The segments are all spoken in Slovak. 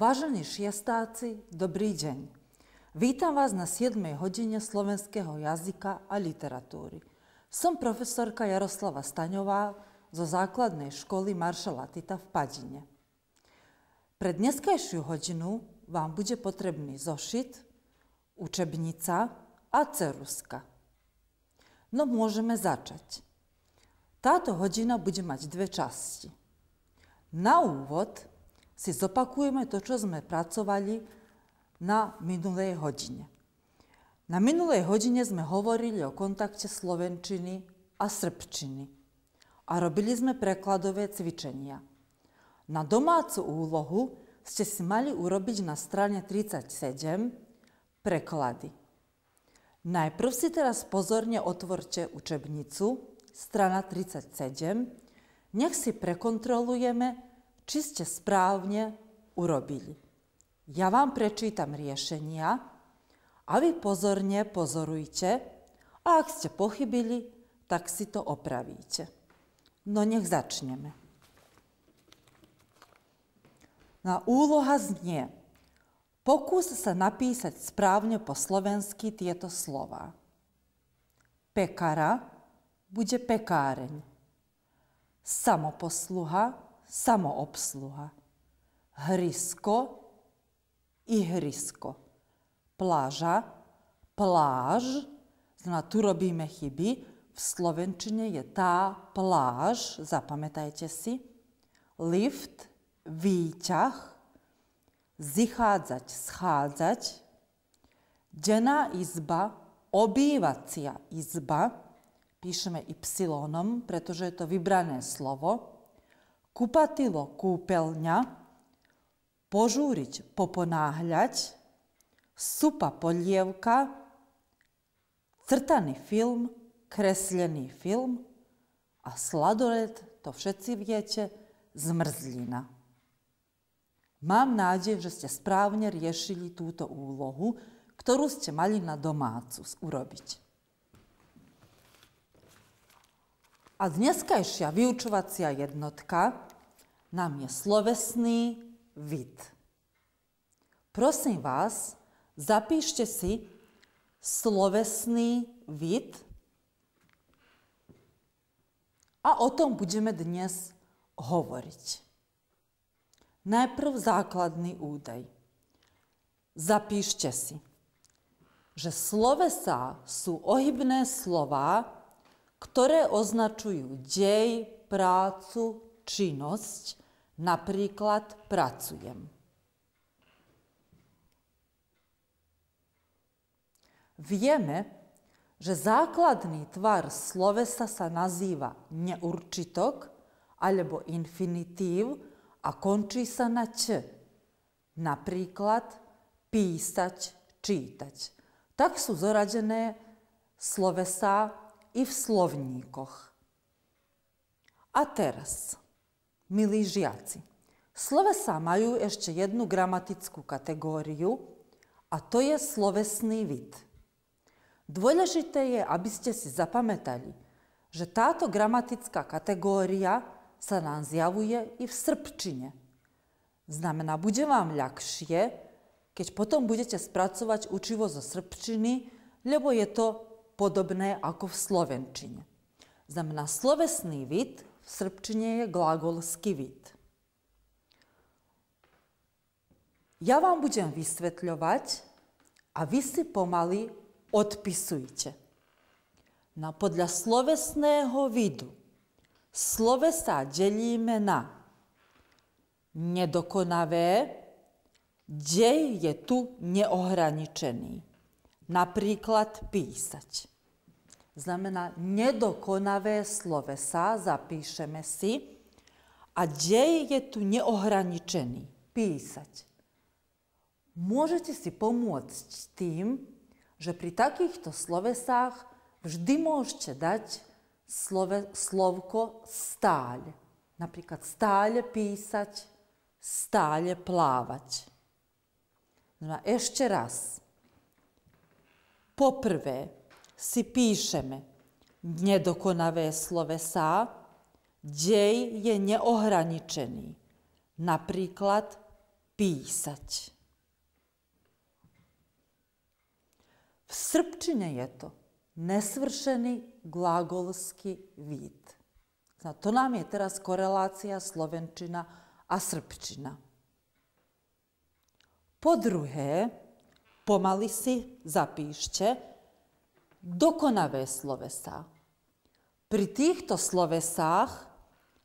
Vážení šiestáci, dobrý deň. Vítam vás na 7. hodine slovenského jazyka a literatúry. Som profesorka Jaroslava Staňová zo základnej školy Maršala Tita v Padine. Pre dneskajšiu hodinu vám bude potrebný zošit, učebnica a ceruska. No môžeme začať. Táto hodina bude mať dve časti. Na úvod si zopakujeme to, čo sme pracovali na minulej hodine. Na minulej hodine sme hovorili o kontakte slovenčiny a srbčiny a robili sme prekladové cvičenia. Na domácu úlohu ste si mali urobiť na strane 37 preklady. Najprv si teraz pozorne otvorte učebnicu, strana 37. Nech si prekontrolujeme, či ste správne urobili. Ja vám prečítam riešenia a vy pozorne pozorujte a ak ste pochybili, tak si to opravíte. No nech začneme. Na úloha znie Pokús sa napísať správne po slovensky tieto slova. Pekara bude pekáreň. Samoposluha, samoobsluha. Hrysko, ihrisko. Pláža, pláž, znamená, tu robíme chyby. V slovenčine je tá pláž, zapamätajte si. Lift, výťah, zichádzať, schádzať, denná izba, obývacia izba, píšeme y, pretože je to vybrané slovo, kupatilo, kúpeľňa, požúriť, poponáhľať, supa, polievka, crtaný film, kreslený film a sladoled, to všetci viete, zmrzlina. Mám nádej, že ste správne riešili túto úlohu, ktorú ste mali na domácu urobiť. A dneskajšia vyučovacia jednotka nám je slovesný vid. Prosím vás, zapíšte si slovesný vid a o tom budeme dnes hovoriť. Najprv základný údaj. Zapíšte si, že slovesa sú ohybné slová, ktoré označujú dej, prácu, činnosť, napríklad pracujem. Vieme, že základný tvar slovesa sa nazýva neurčitok alebo infinitív, a končí sa na č. Napríklad písať, čítať. Tak sú zoradené slovesá i v slovníkoch. A teraz, milí žiaci, slovesá majú ešte jednu gramatickú kategóriu a to je slovesný vid. Dôležité je, aby ste si zapamätali, že táto gramatická kategória sa nám zjavuje i v srbčine. Znamená, bude vám ľahšie, keď potom budete spracovať učivo zo srbčiny, lebo je to podobné ako v slovenčine. Znamená, slovesný vid v srbčine je glagolský vid. Ja vám budem vysvetľovať a vy si pomaly odpisujte. No podľa slovesného vidu Slovesa delíme na nedokonavé, dej je tu neohraničený. Napríklad písať. Znamená nedokonavé slovesa, zapíšeme si, a dej je tu neohraničený. Písať. Môžete si pomôcť tým, že pri takýchto slovesách vždy môžete dať slove, slovko stáľ. Napríklad stále písať, stále plávať. No a ešte raz. Poprvé si píšeme nedokonavé slovesá, dej je neohraničený. Napríklad písať. V srpčine je to nesvršený glagolský vid. To nám je teraz korelácia slovenčina a srpčina. Po druhé, pomaly si zapíšte dokonavé slovesa. Pri týchto slovesách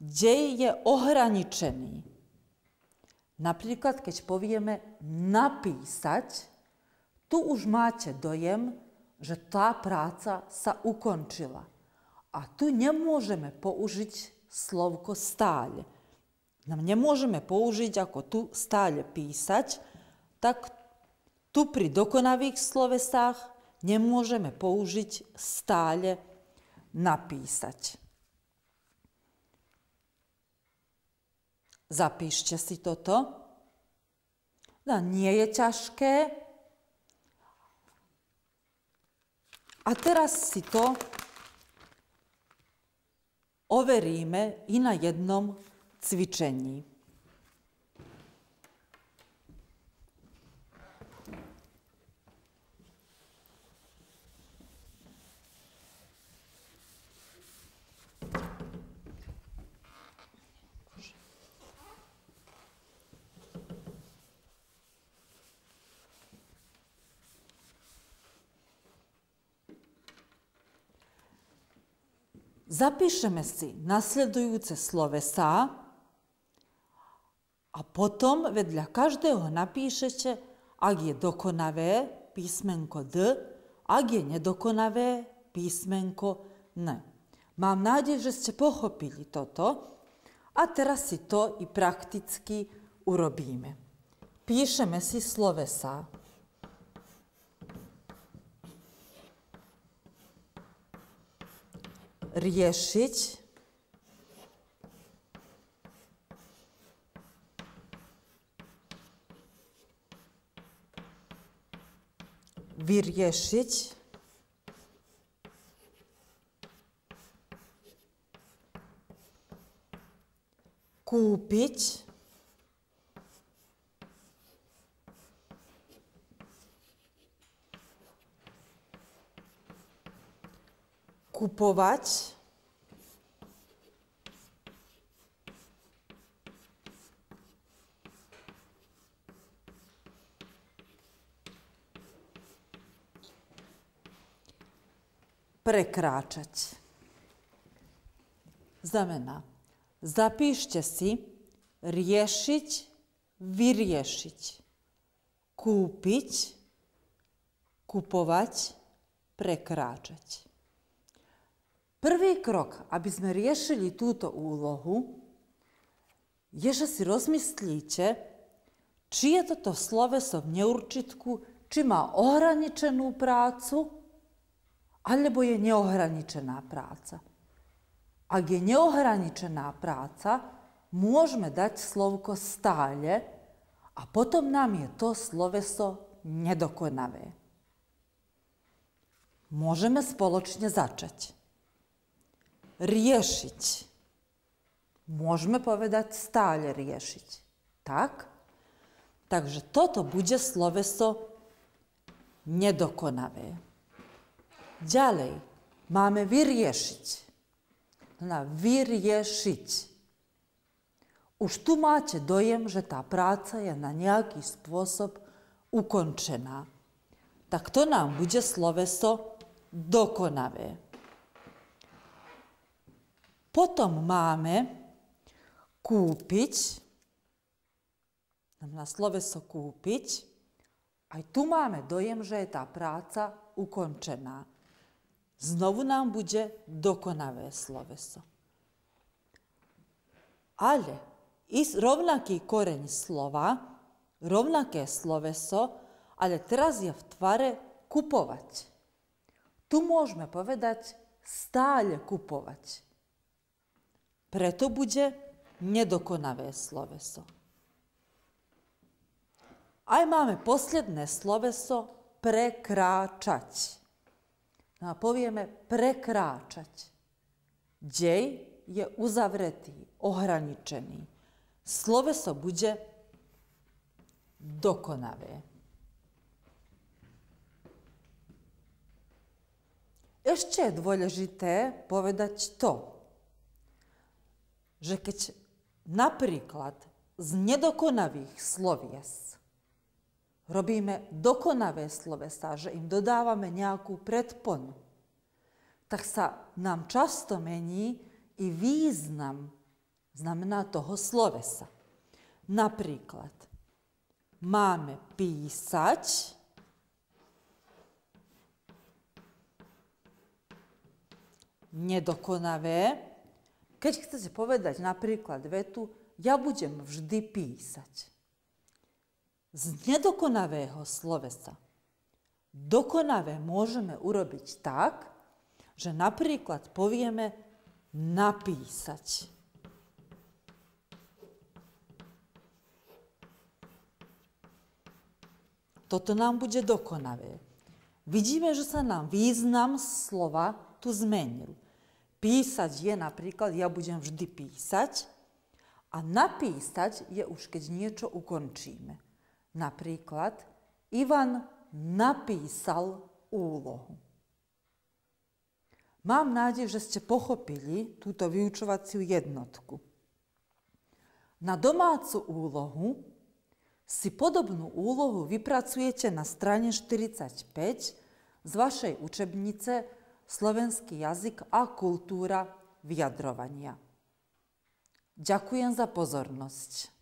dej je ohraničený. Napríklad, keď povieme napísať, tu už máte dojem, že tá práca sa ukončila. A tu nemôžeme použiť slovko stále. Nám nemôžeme použiť ako tu stále písať, tak tu pri dokonavých slovesách nemôžeme použiť stále napísať. Zapíšte si toto. No, nie je ťažké. A teraz si to overíme i na jednom cvičení. Zapíšeme si nasledujúce slovesá a potom vedľa každého napíšete, ak je dokonavé písmenko D, ak je nedokonavé písmenko N. Mám nádej, že ste pochopili toto a teraz si to i prakticky urobíme. Píšeme si slovesá. решить Вирьешить купить. Kupovať, prekračać. Zamena. Zapišće si riješić, virješić. Kupić, kupovać, prekračać. Prvý krok, aby sme riešili túto úlohu, je, že si rozmyslíte, či je toto sloveso v neurčitku, či má ohraničenú prácu, alebo je neohraničená práca. Ak je neohraničená práca, môžeme dať slovko stále a potom nám je to sloveso nedokonavé. Môžeme spoločne začať riešiť. Môžeme povedať stále riešiť. Tak? Takže toto bude sloveso nedokonavé. Ďalej máme vyriešiť. Na vyriešiť. Už tu máte dojem, že tá práca je na nejaký spôsob ukončená. Tak to nám bude sloveso dokonavé. Potom máme kúpiť, na sloveso kúpiť, aj tu máme dojem, že je tá práca ukončená. Znovu nám bude dokonavé sloveso. Ale i rovnaký koreň slova, rovnaké sloveso, ale teraz je v tvare kupovať. Tu môžeme povedať stále kupovať. Preto bude nedokonavé sloveso. Aj máme posledné sloveso prekráčať. No a povieme prekráčať. Dej je uzavretý, ohraničený. Sloveso bude dokonavé. Ešte je dôležité povedať to, že keď napríklad z nedokonavých slovies robíme dokonavé slovesa, že im dodávame nejakú predponu, tak sa nám často mení i význam znamená toho slovesa. Napríklad, máme písať, nedokonavé. Keď chcete povedať napríklad vetu, ja budem vždy písať. Z nedokonavého slovesa dokonavé môžeme urobiť tak, že napríklad povieme napísať. Toto nám bude dokonavé. Vidíme, že sa nám význam slova tu zmenil. Písať je napríklad, ja budem vždy písať, a napísať je už, keď niečo ukončíme. Napríklad, Ivan napísal úlohu. Mám nádej, že ste pochopili túto vyučovaciu jednotku. Na domácu úlohu si podobnú úlohu vypracujete na strane 45 z vašej učebnice Slovenský jazyk a kultúra vyjadrovania. Ďakujem za pozornosť.